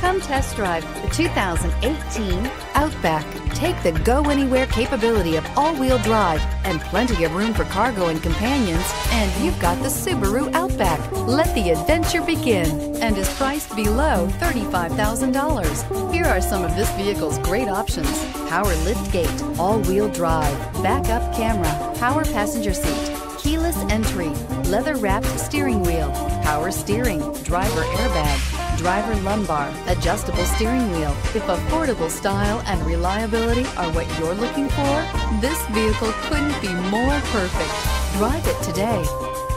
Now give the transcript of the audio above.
Come test drive the 2018 Outback. Take the go anywhere capability of all wheel drive and plenty of room for cargo and companions, and you've got the Subaru Outback. Let the adventure begin and is priced below $35,000. Here are some of this vehicle's great options power lift gate, all wheel drive, backup camera, power passenger seat keyless entry, leather wrapped steering wheel, power steering, driver airbag, driver lumbar, adjustable steering wheel. If affordable style and reliability are what you're looking for, this vehicle couldn't be more perfect. Drive it today.